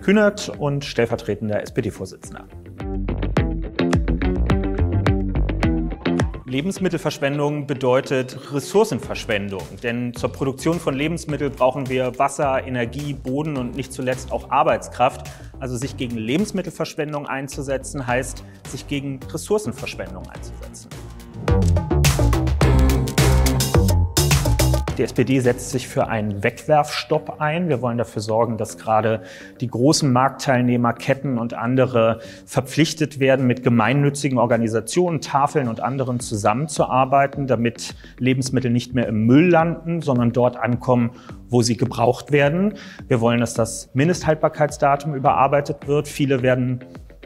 Kühnert und stellvertretender SPD-Vorsitzender. Lebensmittelverschwendung bedeutet Ressourcenverschwendung, denn zur Produktion von Lebensmitteln brauchen wir Wasser, Energie, Boden und nicht zuletzt auch Arbeitskraft. Also sich gegen Lebensmittelverschwendung einzusetzen, heißt sich gegen Ressourcenverschwendung einzusetzen. Die SPD setzt sich für einen Wegwerfstopp ein. Wir wollen dafür sorgen, dass gerade die großen Marktteilnehmer, Ketten und andere verpflichtet werden, mit gemeinnützigen Organisationen, Tafeln und anderen zusammenzuarbeiten, damit Lebensmittel nicht mehr im Müll landen, sondern dort ankommen, wo sie gebraucht werden. Wir wollen, dass das Mindesthaltbarkeitsdatum überarbeitet wird. Viele werden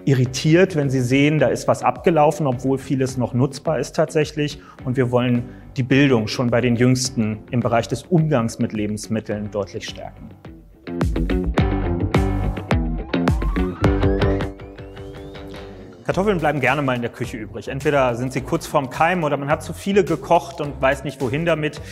irritiert, wenn sie sehen, da ist was abgelaufen, obwohl vieles noch nutzbar ist tatsächlich. Und wir wollen die Bildung schon bei den Jüngsten im Bereich des Umgangs mit Lebensmitteln deutlich stärken. Kartoffeln bleiben gerne mal in der Küche übrig. Entweder sind sie kurz vorm Keim oder man hat zu viele gekocht und weiß nicht wohin damit.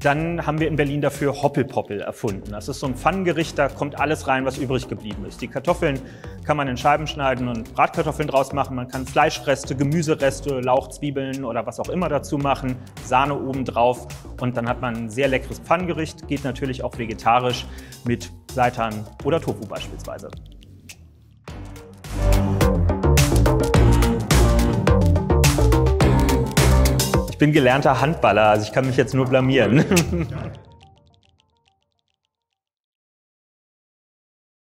Dann haben wir in Berlin dafür Hoppelpoppel erfunden. Das ist so ein Pfannengericht, da kommt alles rein, was übrig geblieben ist. Die Kartoffeln kann man in Scheiben schneiden und Bratkartoffeln draus machen. Man kann Fleischreste, Gemüsereste, Lauchzwiebeln oder was auch immer dazu machen. Sahne oben drauf und dann hat man ein sehr leckeres Pfannengericht. Geht natürlich auch vegetarisch mit Seitan oder Tofu beispielsweise. Ich bin gelernter Handballer, also ich kann mich jetzt nur blamieren.